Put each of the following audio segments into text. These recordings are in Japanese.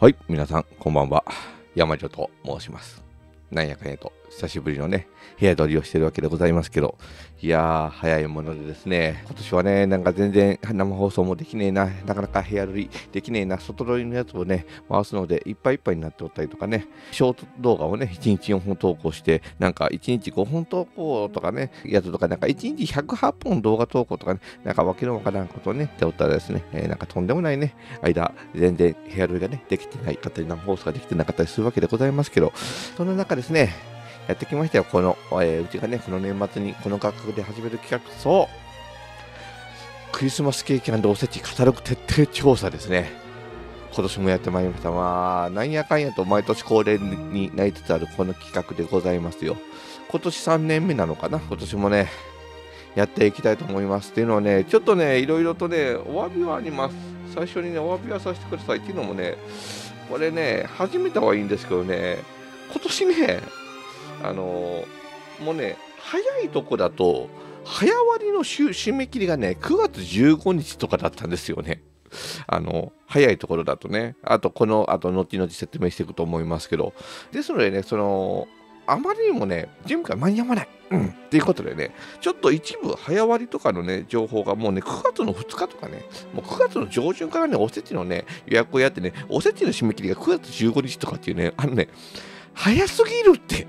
はい、皆さん、こんばんは。山女と申します。なんやかんやと、久しぶりのね、部屋撮りをしてるわけでございますけど、いやー、早いものでですね、今年はね、なんか全然生放送もできねえな、なかなか部屋撮りできねえな、外撮りのやつをね、回すので、いっぱいいっぱいになっておったりとかね、ショート動画をね、1日4本投稿して、なんか1日5本投稿とかね、やつとか、なんか1日108本動画投稿とかね、なんかわけのわからんことをね、っておったらですね、えーなんかとんでもないね、間、全然部屋撮りがね、できてないかったり、生放送ができてなかったりするわけでございますけど、そんな中ですね、やってきましたよ、この、えーうちがね、この年末にこの価格で始める企画、そう、クリスマスケーキおせちカタログ徹底調査ですね。今年もやってまいりました。まあ、なんやかんやと毎年恒例になりつつあるこの企画でございますよ。今年3年目なのかな？今年もね、やっていきたいと思います。っていうのはね、ちょっとね、いろいろとね、お詫びはあります。最初にね、お詫びはさせてくださいっていうのもね、これね、始めたはいいんですけどね、今年ね、あのもうね、早いとこだと、早割りの締め切りがね、9月15日とかだったんですよね。あの、早いところだとね、あとこの、あと後々説明していくと思いますけど、ですのでね、その、あまりにもね、準備が間に合わない。うん。っていうことでね、ちょっと一部早割りとかのね、情報がもうね、9月の2日とかね、もう9月の上旬からね、おせちのね、予約をやってね、おせちの締め切りが9月15日とかっていうね、あのね、早すぎるって。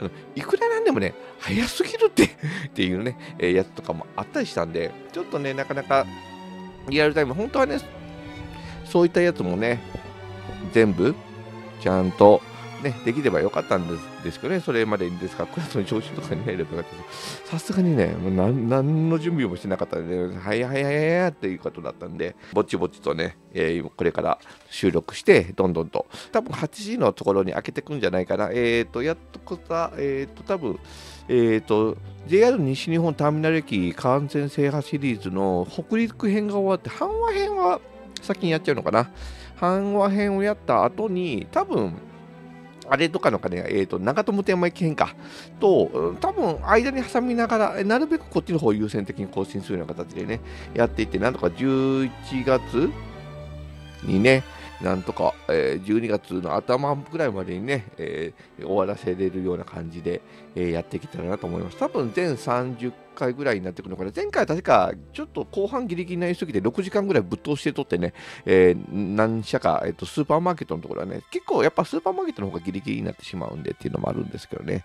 あのいくらなんでもね、早すぎるって っていうね、えーやつとかもあったりしたんで、ちょっとね、なかなかリアルタイム、本当はね、そういったやつもね、全部ちゃんと、ね、できればよかったんですですけどね、それまでにですから、9月の上旬とかに入ればよかったです。さすがにね、もうなん何の準備もしてなかったんで、はいはいはいはいっていうことだったんで、ぼちぼちとね、えーこれから収録して、どんどんと、多分8時のところに開けてくんじゃないかな。えっ、と、やっとこさ、えっ、と、多分えっ、と、JR 西日本ターミナル駅完全制覇シリーズの北陸編が終わって、阪和編は先にやっちゃうのかな。阪和編をやった後に、多分あれとかのかね、えっ、と、長友天満駅編か、と、多分間に挟みながら、なるべくこっちの方を優先的に更新するような形でね、やっていって、なんとか11月にね、なんとか、えー12月の頭ぐらいまでにね、えー終わらせれるような感じで、えーやっていけたらなと思います。多分全30回ぐらいになってくるのかな。前回は確かちょっと後半ギリギリになりすぎて6時間ぐらいぶっ通して撮ってね、えー何社か、えーと、スーパーマーケットのところはね、結構やっぱスーパーマーケットの方がギリギリになってしまうんでっていうのもあるんですけどね、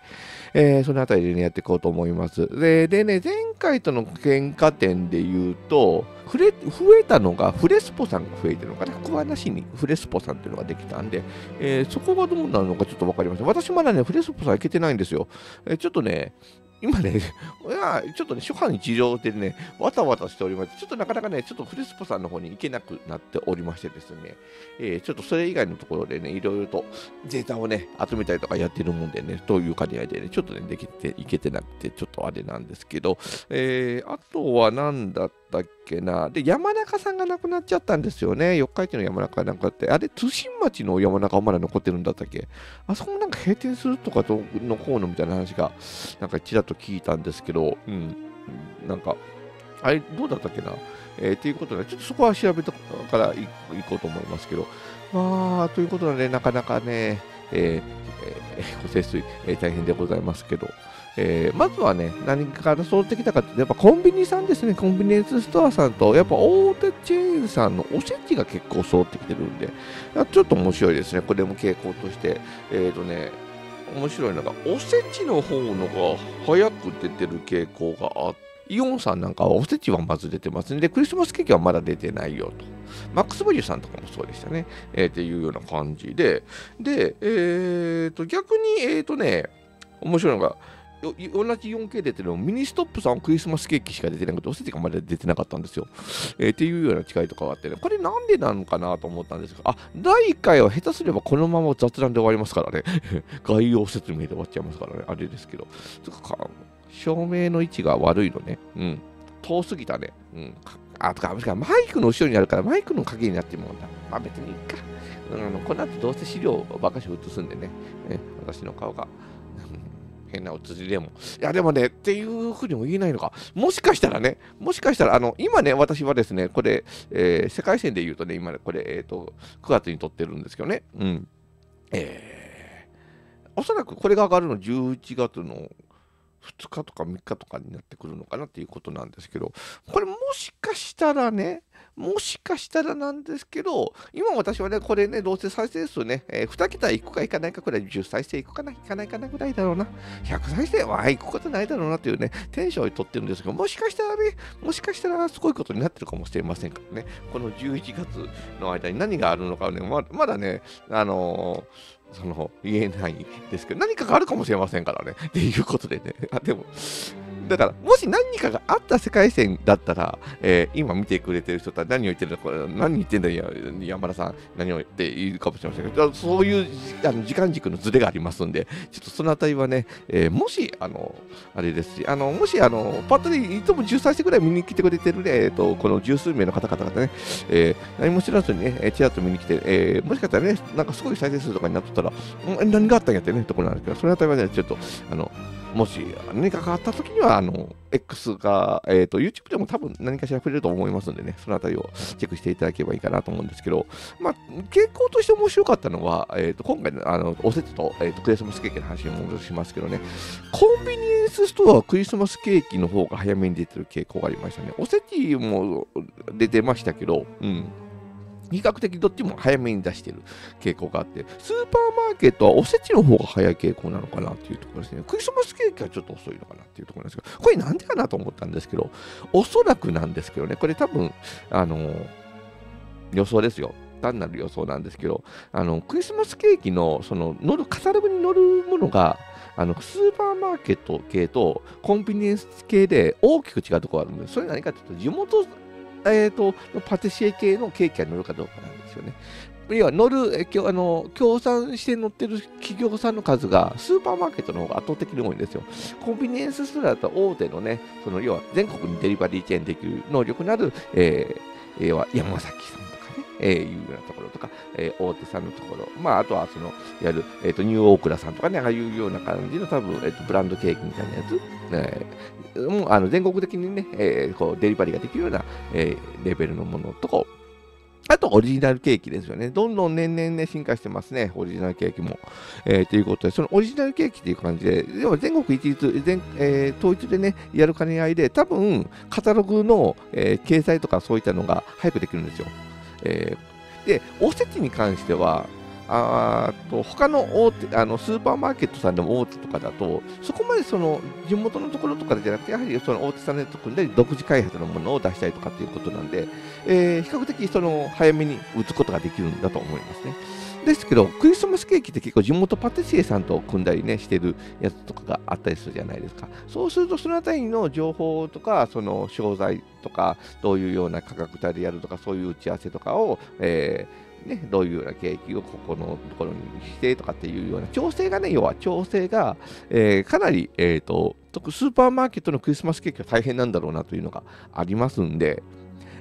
えーそのあたりでね、やっていこうと思います。で、でね、前回との喧嘩点で言うと、増えたのがフレスポさんが増えてるのかな？ここはなしにフレスポさんっていうのができたんで、えーそこがどうなるのかちょっとわかりません。私まだね、フレスポさん行けてないんですよ。えーちょっとね、今ね、いやちょっとね、初版事情でね、わたわたしておりまして、ちょっとなかなかね、ちょっとフレスポさんの方に行けなくなっておりましてですね、えーちょっとそれ以外のところでね、いろいろとデータをね、集めたりとかやってるもんでね、という兼ね合いでね、ちょっとね、できていけてなくて、ちょっとあれなんですけど、えーあとは何だったっけな、で、山中さんが亡くなっちゃったんですよね、四日市の山中がなんかって、あれ、津新町の山中はまだ残ってるんだったっけ？あそこもなんか閉店するとかどうのこうのみたいな話が、なんかちらっと聞いたんですけど、うん、なんか、あれ、どうだったっけな？えー、ということで、ちょっとそこは調べてから行こうと思いますけど、まあ、ということで、ね、なかなかね、えーえーご清水、えー大変でございますけど、えーまずはね、何から揃ってきたかって、やっぱコンビニさんですね、コンビニエンスストアさんと、やっぱ大手チェーンさんのおせちが結構揃ってきてるんで、ちょっと面白いですね、これも傾向として。えっ、とね、面白いのが、おせちの方のが早く出てる傾向があって、イオンさんなんかはおせちはまず出てますね。で、クリスマスケーキはまだ出てないよと。マックスバリューさんとかもそうでしたね。えーっていうような感じで。で、えー、と、逆に、えー、とね、面白いのが、同じ 4K 出てるのミニストップさんクリスマスケーキしか出てなくて、おせちがまだ出てなかったんですよ。えーっていうような違いとかがあってね、これなんでなのかなと思ったんですが、あ、第1回は下手すればこのまま雑談で終わりますからね。概要説明で終わっちゃいますからね。あれですけど。つか照明の位置が悪いのね。うん。遠すぎたね。うん。あ、とか、マイクの後ろにあるから、マイクの影になってもんだ。まあ別にいいか。この後どうせ資料ばかし映すんでね。ね私の顔が。変な写りでも。いや、でもね、っていうふうにも言えないのか。もしかしたらね、もしかしたら、あの、今ね、私はですね、これ、えー、世界線で言うとね、今ね、これ、えっ、ー、と、9月に撮ってるんですけどね、うん。えー、おそらくこれが上がるの11月の2日とか3日とかになってくるのかなっていうことなんですけど、これもしかしたらね、もしかしたらなんですけど、今私はね、これね、どうせ再生数ね、えー、2桁いくかいかないかくらい、10再生いくかないかないかなぐらいだろうな。100再生はいくことないだろうなっていうね、テンションにとってるんですけど、もしかしたらね、もしかしたらすごいことになってるかもしれませんからね、この11月の間に何があるのかね、ままだね、あのーその言えないですけど、何かがあるかもしれませんからね。っていうことでね。あでも、だから、もし何かがあった世界線だったら、えー、今見てくれてる人は何を言ってるのか、何言ってんだよ、山田さん、何を言っているかもしれませんけど、そういうあの時間軸のズレがありますんで、ちょっとそのあたりはね、えー、もし、あの、あれですし、あの、もし、あの、パッとでいつも10歳ぐらい見に来てくれてるね、えーと、この十数名の方々がね、えー、何も知らずにね、ちらっと見に来て、えー、もしかしたらね、なんかすごい再生数とかになっとったら、何があったんやってね、ところなんですけど、そのあたりはね、ちょっと、あの、もし何かがあったときには、の、X が、えっ、ー、と、YouTube でも多分何かしら触れると思いますんでね、そのあたりをチェックしていただければいいかなと思うんですけど、まあ、傾向として面白かったのは、えっ、ー、と、今回の、あの、おせちと、えっ、ー、と、クリスマスケーキの話に戻しますけどね、コンビニエンスストアはクリスマスケーキの方が早めに出てる傾向がありましたね。おせちも出てましたけど、うん。比較的どっちも早めに出してる傾向があって、スーパーマーケットはおせちの方が早い傾向なのかなっていうところですね。クリスマスケーキはちょっと遅いのかなっていうところなんですけど、これなんでかなと思ったんですけど、おそらくなんですけどね、これ多分、あの、予想ですよ。単なる予想なんですけど、あの、クリスマスケーキの、その、乗る、カタログに乗るものが、あの、スーパーマーケット系とコンビニエンス系で大きく違うところがあるんです。それ何かというと、地元えーと、パティシエ系のケーキが乗るかどうかなんですよね。要は乗る、えあの協賛して乗ってる企業さんの数がスーパーマーケットの方が圧倒的に多いんですよ。コンビニエンスストアだと大手のね、その要は全国にデリバリーチェーンできる能力のある、えー、要は山崎さん、えー、いうようなところとか、えー、大手さんのところ、まあ、あとはその、いわゆる、えーと、ニューオークラさんとかね、ああいうような感じの多分、えーと、ブランドケーキみたいなやつ、えー、もうあの全国的にね、えー、こうデリバリーができるような、えー、レベルのものとかあと、オリジナルケーキですよね。どんどん年々ね、進化してますね。オリジナルケーキも。えー、ということで、そのオリジナルケーキっていう感じで、でも全国一律、全えー、統一でね、やる兼ね合いで、多分、カタログの、えー、掲載とかそういったのが早くできるんですよ。えー、で、おせちに関しては、あと他の大手あのスーパーマーケットさんでも大手とかだと、そこまでその地元のところとかじゃなくて、やはりその大手さんで組んで独自開発のものを出したりとかっていうことなんで、えー、比較的その早めに打つことができるんだと思いますね。ですけど、クリスマスケーキって結構地元パティシエさんと組んだりね、してるやつとかがあったりするじゃないですか。そうすると、そのあたりの情報とか、その商材とか、どういうような価格帯でやるとか、そういう打ち合わせとかを、えーね、どういうような景気をここのところにしてとかっていうような調整がね、要は調整が、えー、かなり、えーと、とスーパーマーケットのクリスマスケーキは大変なんだろうなというのがありますんで、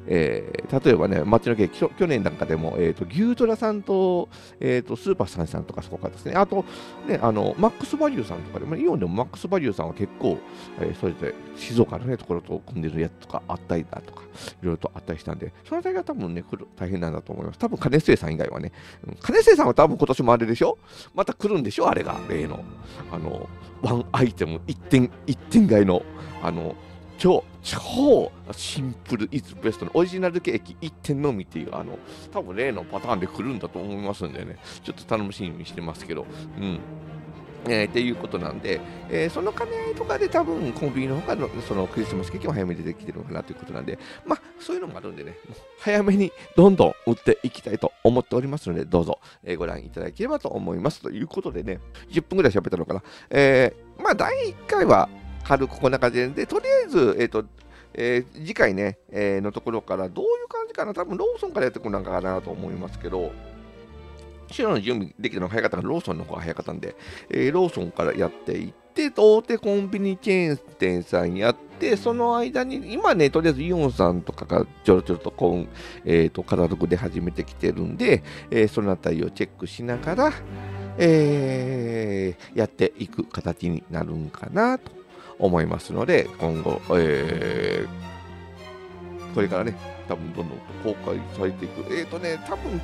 えー、例えばね、町の系、去年なんかでも、えーと、牛トラさんと,、えーと、スーパーさんさんとかそこからですね、あと、ね、あのマックスバリューさんとかでも、イオンでもマックスバリューさんは結構、えー、それで静岡の、ね、ところと組んでるやつとかあったりだとか、いろいろとあったりしたんで、そのあたりが多分ね、来る大変なんだと思います。多分金末さん以外はね、金末さんは多分今年もあれでしょ？また来るんでしょ？あれが、例の、あの、ワンアイテム、一点、一点買いの、あの、超、超シンプルイズベストのオリジナルケーキ1点のみっていう、あの、多分例のパターンで来るんだと思いますんでね、ちょっと楽しみにしてますけど、うん。えー、っていうことなんで、えー、その兼ね合いとかで多分コンビニの他のそのクリスマスケーキも早めに出てきてるのかなということなんで、まあそういうのもあるんでね、早めにどんどん売っていきたいと思っておりますので、どうぞ、えー、ご覧いただければと思います。ということでね、10分ぐらい喋ったのかな。えー、まあ第1回は、軽くこんな感じで、でとりあえず、えっ、と、えー、次回ね、えー、のところからどういう感じかな、多分ローソンからやってくるのかなと思いますけど、白の準備できたのが早かったからローソンの方が早かったんで、えー、ローソンからやっていって、大手コンビニチェーン店さんやって、その間に、今ね、とりあえずイオンさんとかがちょろちょろとこう、えーと、カタログで始めてきてるんで、え、そのあたりをチェックしながら、え、やっていく形になるんかなと。思いますので、今後、えー、これからね、多分どんどん公開されていく。えっ、ー、とね、多分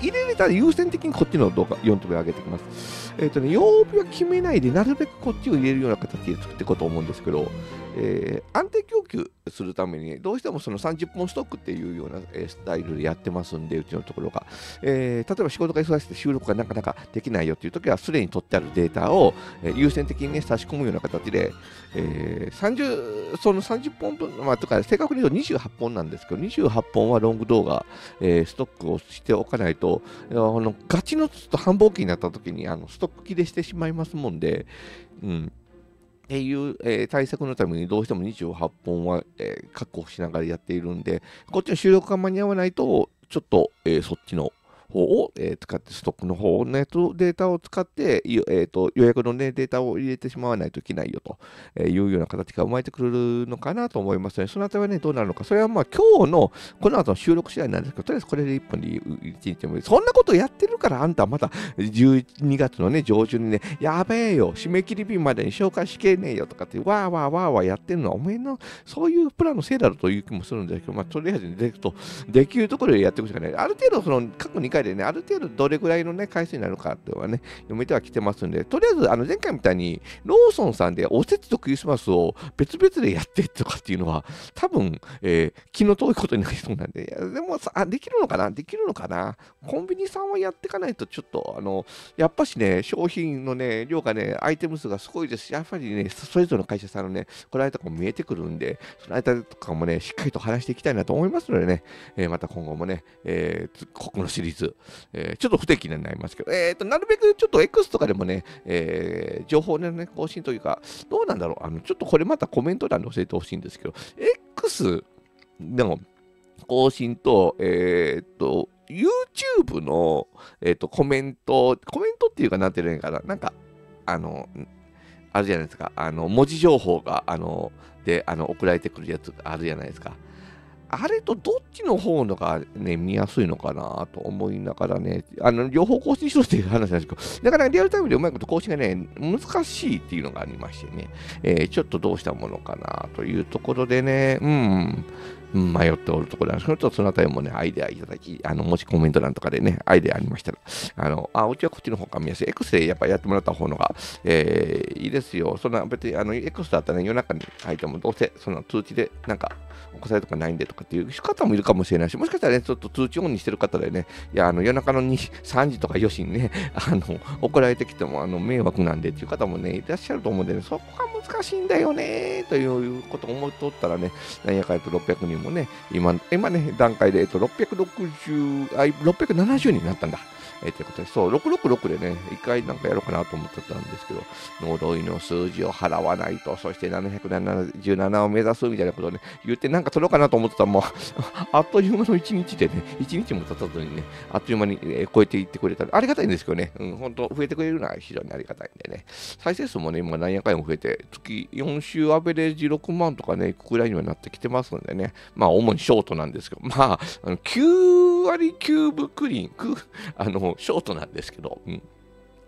入れれたら優先的にこっちの動画4つ目上げてきます。えっ、ー、とね、曜日は決めないで、なるべくこっちを入れるような形で作っていこうと思うんですけど、えー、安定供給するために、どうしてもその30本ストックっていうような、えスタイルでやってますんで、うちのところが。えー、例えば仕事が忙しくて収録がなかなかできないよっていう時は、すでに取ってあるデータを、え優先的にね、差し込むような形で、えー、30、その30本分、まあ、とか、正確に言うと28本なんですけど、28本はロング動画、えー、ストックをしておかないと、あのガチのちょっと繁忙期になった時にあのストック切れしてしまいますもんで、うん、っていう、えー、対策のためにどうしても28本は、えー、確保しながらやっているんで、こっちの収録が間に合わないと、ちょっと、えー、そっちの方を、えー、使って、ストックの方のデータを使って、えーと、予約の、ね、データを入れてしまわないといけないよというような形が生まれてくるのかなと思いますので、そのあたりはね、どうなるのか。それはまあ今日のこの後の収録次第なんですけど、とりあえずこれで1分で1日もいい。そんなことやってるから、あんたまた12月のね、上旬にね、やべえよ、締め切り日までに紹介しけねえよとかって、わーわーわーわーやってるのは、おめえの、そういうプランのせいだろうという気もするんですけど、まあ、とりあえず、ね、でとできるところでやっていくしかない。ある程度、その過去2回でね、ある程度どれぐらいのね、回数になるかっていうのはね、読めてはきてますんで、とりあえず、あの、前回みたいに、ローソンさんでおせちとクリスマスを別々でやってとかっていうのは、多分、えー、気の遠いことになりそうなんで、でもさ、あ、できるのかな？できるのかな？コンビニさんはやっていかないと、ちょっと、あの、やっぱしね、商品のね、量がね、アイテム数がすごいですし、やっぱりね、それぞれの会社さんのね、この間とかも見えてくるんで、その間とかもね、しっかりと話していきたいなと思いますのでね、えー、また今後もね、えー、ここのシリーズ、えー、ちょっと不適になりますけど、えー、と、なるべくちょっと X とかでもね、えー、情報のね、更新というか、どうなんだろう、あの、ちょっとこれまたコメント欄で教えてほしいんですけど、X の更新と、えー、と、YouTube の、えー、っと、コメント、コメントっていうかなんていうのかな、なんか、あの、あるじゃないですか、あの、文字情報が、あの、で、あの、送られてくるやつあるじゃないですか。あれとどっちの方のがね、見やすいのかなと思いながらね、あの、両方更新しろっていう話なんですけど、なかなかリアルタイムでうまいこと更新がね、難しいっていうのがありましてね、えー、ちょっとどうしたものかなというところでね、うん、迷っておるところなんですけど、そのあたりもね、アイデアいただき、あの、もしコメント欄とかでね、アイデアありましたら、あの、あ、うちはこっちの方が見やすい。X でやっぱやってもらった方のが、えー、いいですよ。そんな別に、あの、X だったらね、夜中に入ってもどうせ、その通知で、なんか、お子さんとかないんでとかっていう方もいるかもしれないし、もしかしたらね、ちょっと通知オンにしてる方でね、いや、あの、夜中の2 3時とか4時にね、あの、送られてきても、あの、迷惑なんでっていう方もね、いらっしゃると思うんでね、そこが難しいんだよね、ということを思っとったらね、なんやかんやと600人もね、今今ね、段階で、えっと、660、あ、670になったんだ。えー、ということで、そう、666でね、一回なんかやろうかなと思ってたんですけど、呪いの数字を払わないと、そして777を目指すみたいなことをね、言ってなんか取ろうかなと思ってたら、もう あっという間の1日でね、1日も経たずにね、あっという間に、え、超えていってくれた。らありがたいんですけどね、うん、本当増えてくれるのは非常にありがたいんでね、再生数もね、今何やかんや増えて、月4週アベレージ6万とかね、いくくらいにはなってきてますんでね、まあ、主にショートなんですけど、まあ、あの9割9分クリーン、あの、ショートなんですけど、うん。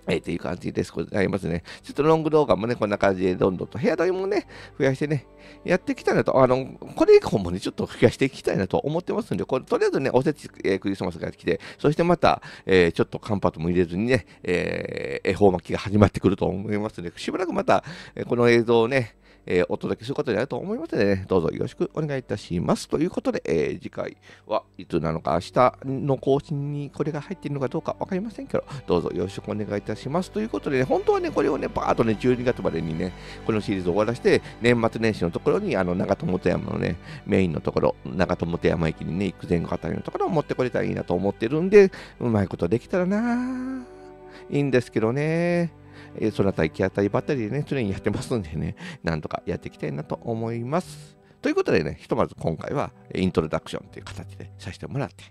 えー、っていう感じです。ございますね。ちょっとロング動画もね、こんな感じでどんどんと部屋取りもね、増やしてね、やっていきたいなと、あの、これ以降もね、ちょっと増やしていきたいなと思ってますんで、これとりあえずね、おせち、えー、クリスマスが来て、そしてまた、えー、ちょっとカンパートも入れずにね、えー、恵方巻きが始まってくると思いますので、しばらくまた、え、この映像をね、えー、お届けすることになると思いますのでね、どうぞよろしくお願いいたします。ということで、えー、次回はいつなのか、明日の更新にこれが入っているのかどうか分かりませんけど、どうぞよろしくお願いいたします。ということで、ね、本当はね、これをね、バーッとね、12月までにね、このシリーズを終わらせて、年末年始のところに、あの、長友手山のね、メインのところ、長友手山駅にね、行く前後あたりのところを持ってこれたらいいなと思ってるんで、うまいことできたらなぁ。いいんですけどね。えー、そのあたり、気当たりばったりでね、常にやってますんでね、なんとかやっていきたいなと思います。ということでね、ひとまず今回はイントロダクションという形でさせてもらって、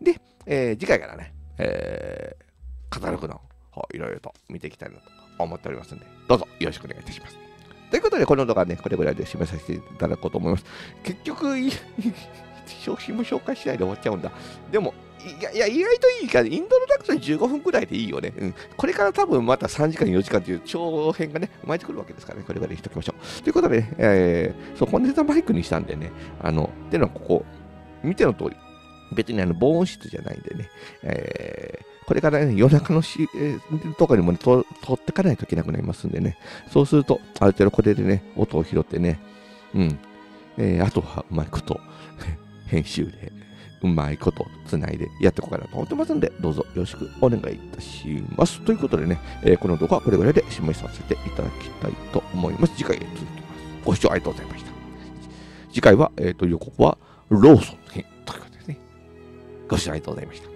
で、えー、次回からね、えー、カタログの方、いろいろと見ていきたいなと思っておりますので、どうぞよろしくお願いいたします。ということで、この動画はね、これぐらいで締めさせていただこうと思います。結局、商品も紹介しないで終わっちゃうんだ。でも、いや、いや意外といいから、イントロダクション15分くらいでいいよね。うん。これから多分また3時間、4時間という長編がね、生まれてくるわけですからね、これぐらいにしておきましょう。ということで、ね、えー、そう、コンデンサーマイクにしたんでね、あの、っていうのはここ、見ての通り、別にあの防音室じゃないんでね、えー、これからね、夜中のし、えー、とかにもね、通ってかないといけなくなりますんでね、そうすると、ある程度これでね、音を拾ってね、うん、えー、あとはうまいこと、編集で、うまいことつないでやっていこうかなと思ってますんで、どうぞよろしくお願いいたします。ということでね、えー、この動画はこれぐらいで締めさせていただきたいと思います。次回へ続きます。ご視聴ありがとうございました。次回は、えっ、ー、と、予告はローソン編ということですね。ご視聴ありがとうございました。